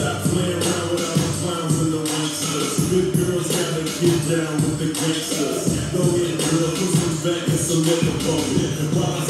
Stop playing around with all the clowns and the monsters. Good girls gotta get down with the gangsters. Don't get real, put some back and some liquor bone. While I